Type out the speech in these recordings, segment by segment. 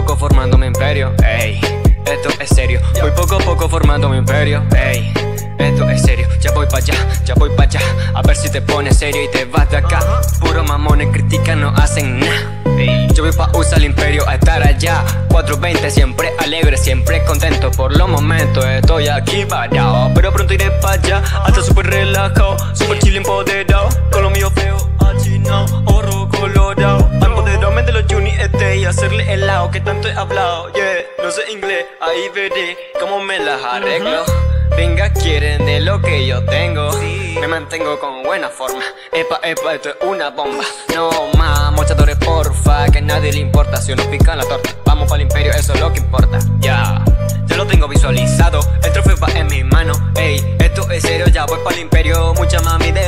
formando mi imperio, ey. Esto es serio, voy poco a poco formando mi imperio, ey. Esto es serio, ya voy para allá, ya voy para allá. A ver si te pones serio y te vas de acá. Puro mamones critican, no hacen nada. Yo voy pa' usar el imperio a estar allá 420, siempre alegre, siempre contento Por los momentos estoy aquí parado Pero pronto iré pa' allá, hasta súper relajado Super chill empoderado, con lo mío feo hacerle el lado que tanto he hablado Yeah, no sé inglés, ahí veré cómo me las arreglo. Venga, quieren de lo que yo tengo. Me mantengo con buena forma. Epa, epa, esto es una bomba. No más, mochadores porfa Que a nadie le importa. Si uno pica la torta Vamos para el imperio, eso es lo que importa. Ya, ya lo tengo visualizado. El trofeo va en mi mano. Ey, esto es serio, ya voy para el imperio. Mucha mami de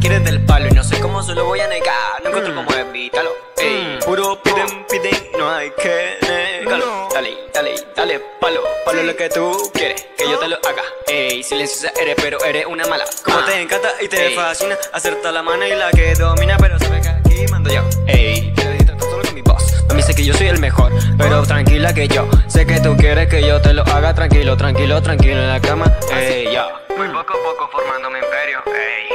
quieren del palo. Y no sé cómo se lo voy a negar. No encuentro cómo evitarlo. Ey, puro piden, piden, no hay que negarlo. Dale, dale, dale, palo, palo lo que tú quieres Que yo te lo haga. Ey, silenciosa eres, pero eres una mala. Como te encanta y te fascina Acerta la mano y la que domina Pero sabe que aquí mando yo. Ey, te trato solo con mi voz. Mami sé que yo soy el mejor, pero tranquila que yo Sé que tú quieres que yo te lo haga. Tranquilo, tranquilo, tranquilo en la cama. Ey, ya. Muy poco a poco formando mi imperio. Ey,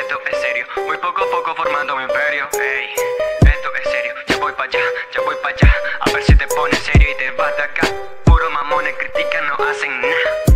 esto es serio. Muy poco a poco formando mi imperio. Ey, acá. Puro mamones critican, no hacen nada